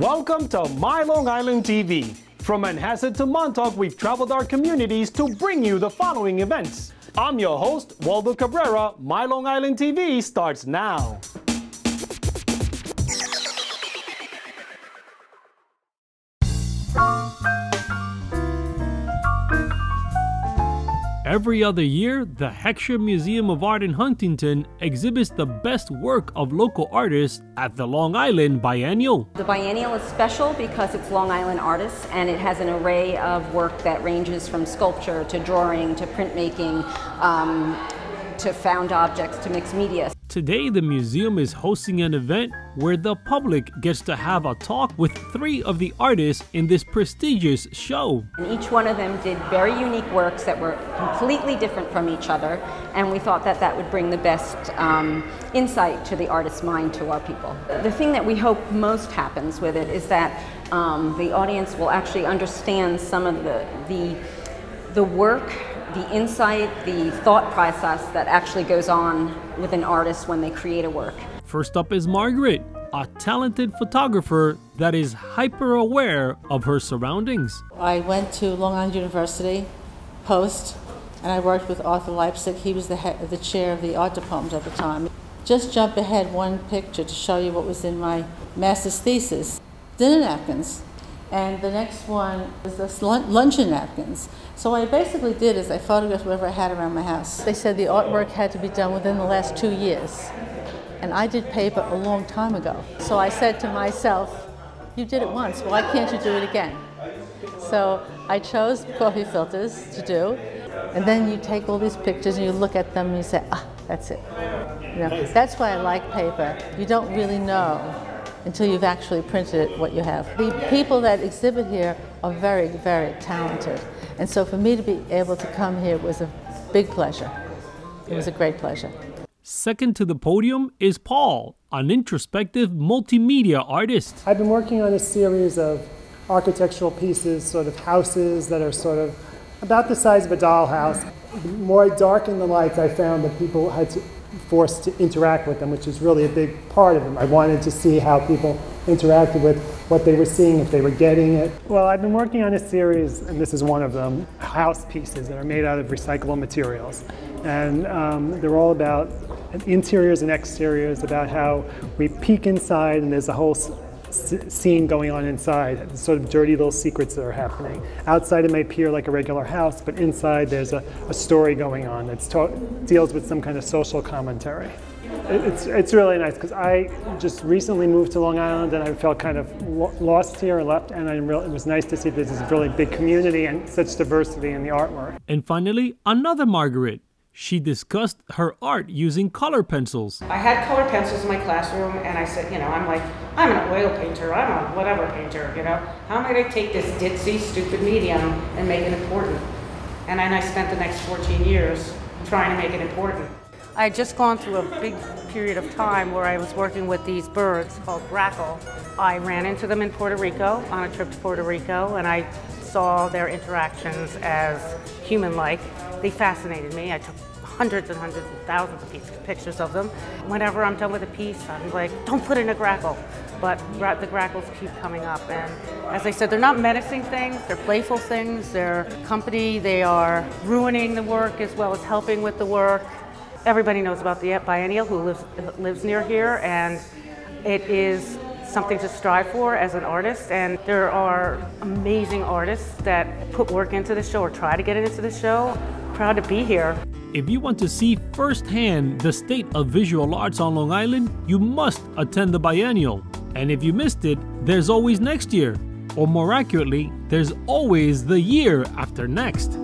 Welcome to My Long Island TV. From Manhasset to Montauk, we've traveled our communities to bring you the following events. I'm your host, Waldo Cabrera. My Long Island TV starts now. Every other year, the Heckscher Museum of Art in Huntington exhibits the best work of local artists at the Long Island Biennial. The Biennial is special because it's Long Island artists and it has an array of work that ranges from sculpture to drawing to printmaking um, to found objects to mixed media. Today, the museum is hosting an event where the public gets to have a talk with three of the artists in this prestigious show. And each one of them did very unique works that were completely different from each other, and we thought that that would bring the best um, insight to the artist's mind to our people. The thing that we hope most happens with it is that um, the audience will actually understand some of the, the, the work the insight, the thought process that actually goes on with an artist when they create a work. First up is Margaret, a talented photographer that is hyper aware of her surroundings. I went to Long Island University post and I worked with Arthur Leipzig. He was the, head, the chair of the art department at the time. Just jump ahead one picture to show you what was in my master's thesis. Dinner napkins and the next one is the luncheon napkins. So what I basically did is I photographed whatever I had around my house. They said the artwork had to be done within the last two years. And I did paper a long time ago. So I said to myself, you did it once, why can't you do it again? So I chose coffee filters to do. And then you take all these pictures and you look at them and you say, ah, that's it. You know, that's why I like paper. You don't really know until you've actually printed what you have. The people that exhibit here are very, very talented. And so for me to be able to come here was a big pleasure. It was a great pleasure. Second to the podium is Paul, an introspective multimedia artist. I've been working on a series of architectural pieces, sort of houses that are sort of about the size of a dollhouse. The more I darken the lights, I found that people had to forced to interact with them, which is really a big part of them. I wanted to see how people interacted with what they were seeing, if they were getting it. Well, I've been working on a series, and this is one of them, house pieces that are made out of recyclable materials. And um, they're all about interiors and exteriors, about how we peek inside and there's a whole scene going on inside, sort of dirty little secrets that are happening. Outside it may appear like a regular house, but inside there's a, a story going on that deals with some kind of social commentary. It's, it's really nice because I just recently moved to Long Island and I felt kind of lo lost here and left and I really, it was nice to see this is really big community and such diversity in the artwork. And finally, another Margaret, she discussed her art using color pencils. I had color pencils in my classroom, and I said, you know, I'm like, I'm an oil painter, I'm a whatever painter, you know. How am I going to take this ditzy, stupid medium and make it important? And then I spent the next 14 years trying to make it important. I had just gone through a big period of time where I was working with these birds called grackle. I ran into them in Puerto Rico on a trip to Puerto Rico, and I saw their interactions as human-like. They fascinated me. I took hundreds and hundreds and thousands of pictures of them. Whenever I'm done with a piece, I'm like, don't put in a grackle. But the grackles keep coming up. And as I said, they're not menacing things, they're playful things, they're company, they are ruining the work as well as helping with the work. Everybody knows about the biennial who lives, lives near here, and it is something to strive for as an artist. And there are amazing artists that put work into the show or try to get it into the show. Proud to be here. If you want to see firsthand the state of visual arts on Long Island, you must attend the biennial. And if you missed it, there's always next year. Or more accurately, there's always the year after next.